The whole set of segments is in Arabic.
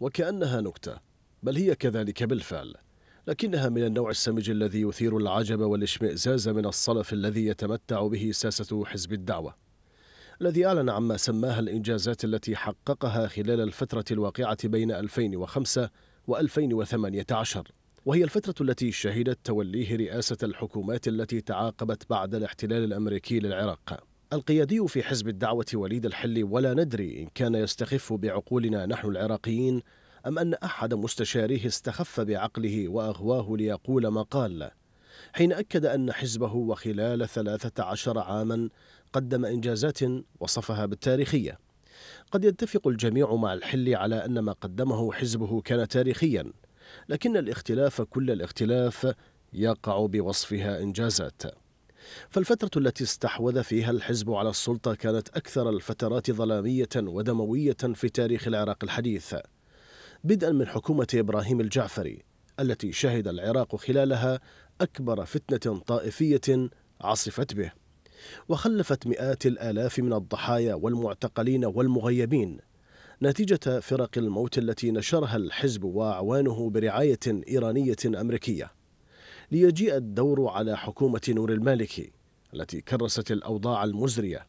وكأنها نكتة بل هي كذلك بالفعل. لكنها من النوع السمج الذي يثير العجب والاشمئزاز من الصلف الذي يتمتع به ساسة حزب الدعوة الذي أعلن عما سماها الإنجازات التي حققها خلال الفترة الواقعة بين 2005 و2018 وهي الفترة التي شهدت توليه رئاسة الحكومات التي تعاقبت بعد الاحتلال الأمريكي للعراق. القيادي في حزب الدعوة وليد الحلي ولا ندري إن كان يستخف بعقولنا نحن العراقيين أم أن أحد مستشاريه استخف بعقله وأغواه ليقول ما قال حين أكد أن حزبه وخلال ثلاثة عشر عاما قدم إنجازات وصفها بالتاريخية. قد يتفق الجميع مع الحل على أن ما قدمه حزبه كان تاريخيا لكن الاختلاف كل الاختلاف يقع بوصفها إنجازات. فالفترة التي استحوذ فيها الحزب على السلطة كانت أكثر الفترات ظلامية ودموية في تاريخ العراق الحديث. بدءا من حكومة إبراهيم الجعفري التي شهد العراق خلالها أكبر فتنة طائفية عصفت به. وخلفت مئات الآلاف من الضحايا والمعتقلين والمغيبين. نتيجة فرق الموت التي نشرها الحزب وأعوانه برعاية إيرانية أمريكية. ليجيء الدور على حكومة نور المالكي التي كرست الأوضاع المزرية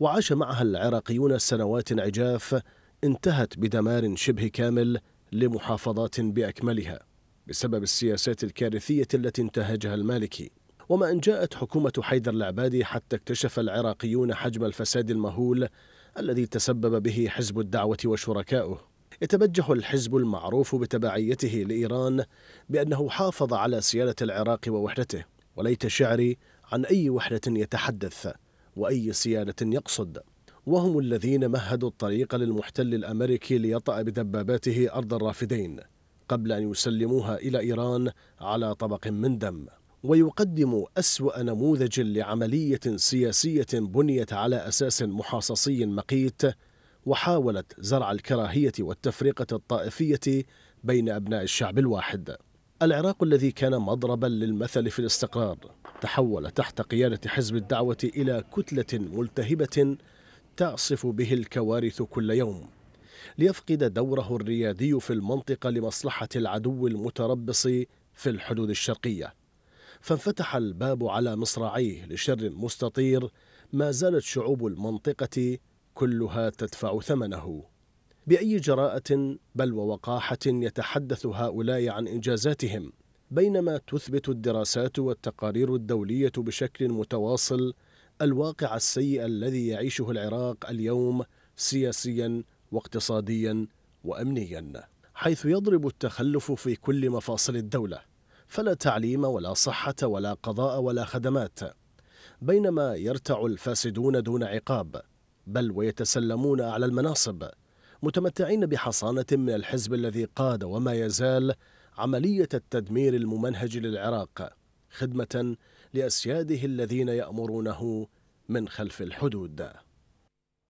وعاش معها العراقيون سنوات عجاف انتهت بدمار شبه كامل لمحافظات بأكملها بسبب السياسات الكارثية التي انتهجها المالكي وما أن جاءت حكومة حيدر العبادي حتى اكتشف العراقيون حجم الفساد المهول الذي تسبب به حزب الدعوة وشركائه يتبجح الحزب المعروف بتبعيته لإيران بأنه حافظ على سيادة العراق ووحدته وليت شعري عن أي وحدة يتحدث وأي سيادة يقصد. وهم الذين مهدوا الطريق للمحتل الأمريكي ليطأ بدباباته أرض الرافدين قبل أن يسلموها إلى إيران على طبق من دم. ويقدم أسوأ نموذج لعملية سياسية بنيت على أساس محاصصي مقيت وحاولت زرع الكراهية والتفرقة الطائفية بين أبناء الشعب الواحد. العراق الذي كان مضربا للمثل في الاستقرار تحول تحت قيادة حزب الدعوة إلى كتلة ملتهبة تعصف به الكوارث كل يوم ليفقد دوره الريادي في المنطقة لمصلحة العدو المتربص في الحدود الشرقية. فانفتح الباب على مصراعيه لشر مستطير ما زالت شعوب المنطقة كلها تدفع ثمنه. بأي جراءة بل ووقاحة يتحدث هؤلاء عن إنجازاتهم بينما تثبت الدراسات والتقارير الدولية بشكل متواصل الواقع السيء الذي يعيشه العراق اليوم سياسيا واقتصاديا وامنيا حيث يضرب التخلف في كل مفاصل الدولة فلا تعليم ولا صحة ولا قضاء ولا خدمات بينما يرتع الفاسدون دون عقاب. بل ويتسلمون اعلى المناصب متمتعين بحصانة من الحزب الذي قاد وما يزال عملية التدمير الممنهج للعراق خدمة لأسياده الذين يأمرونه من خلف الحدود.